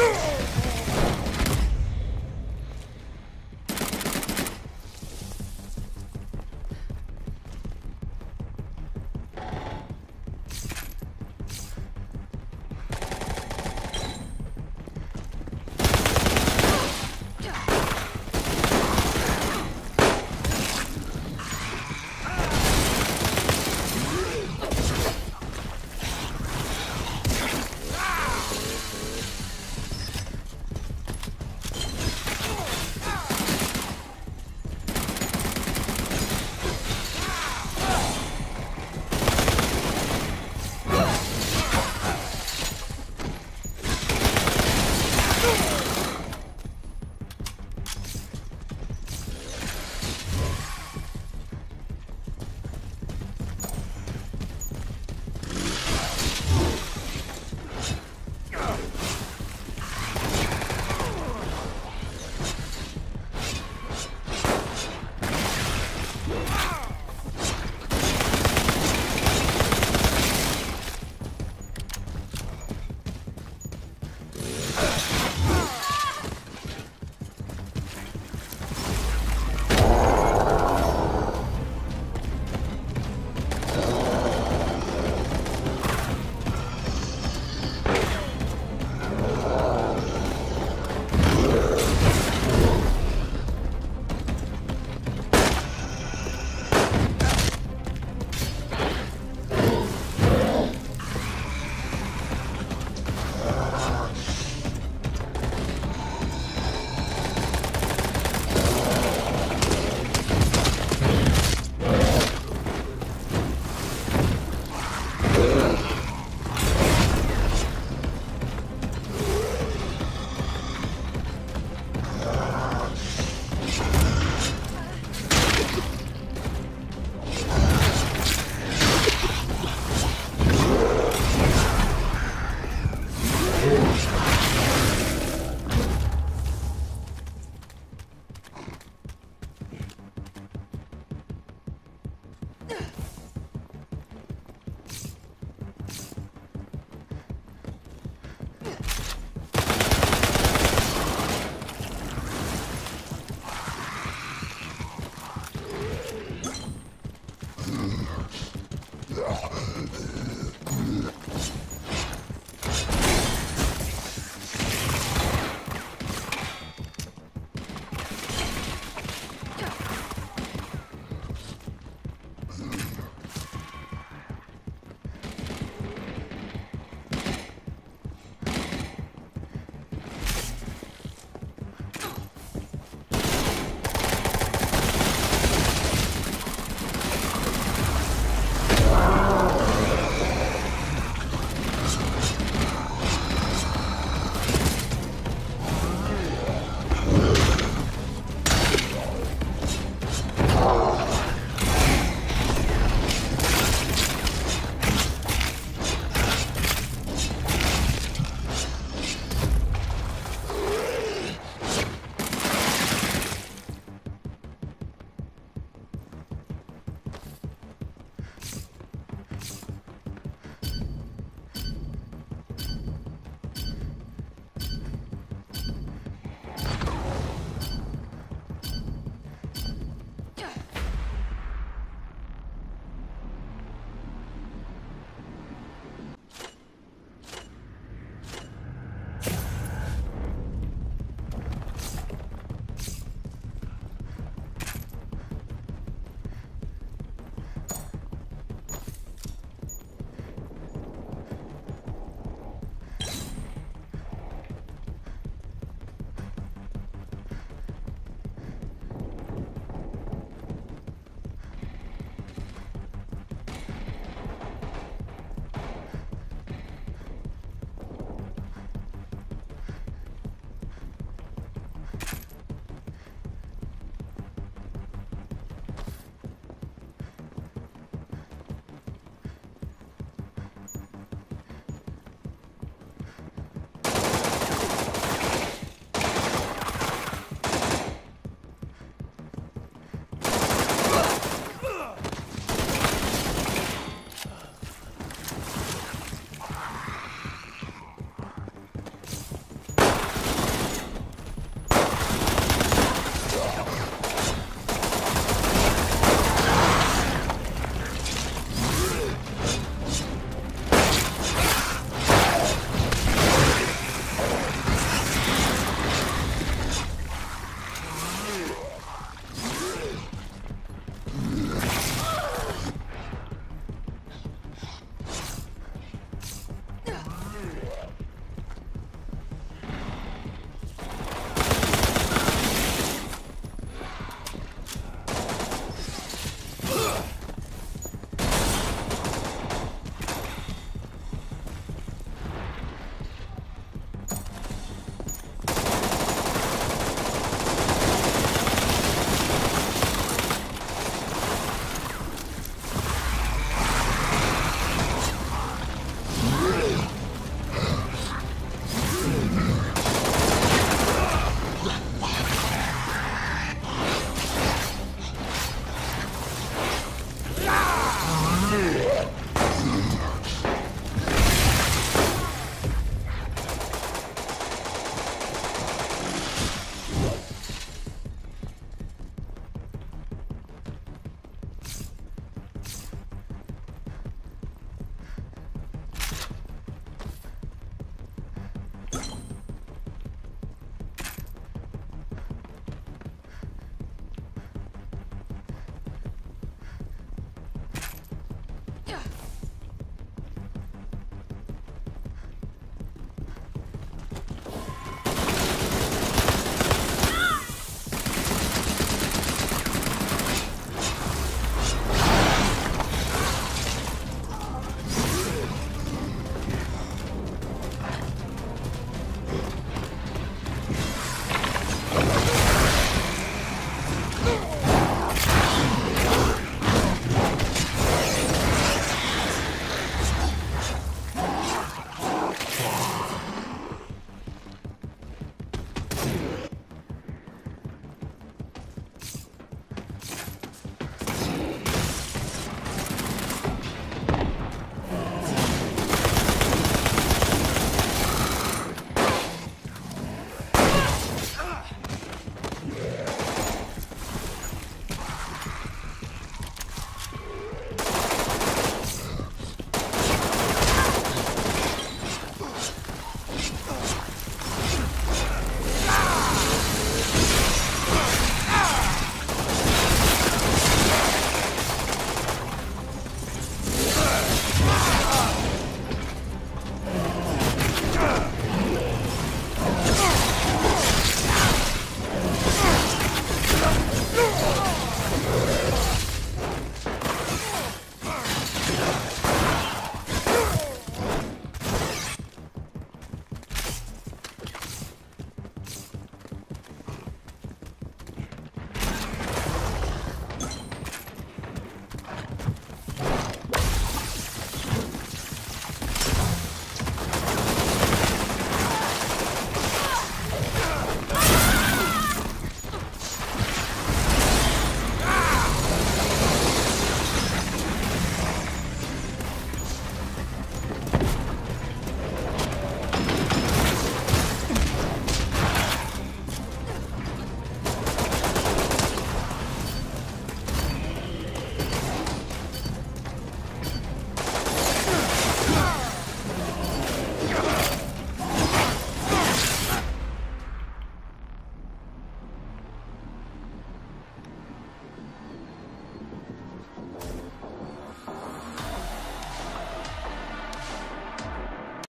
No! Oh.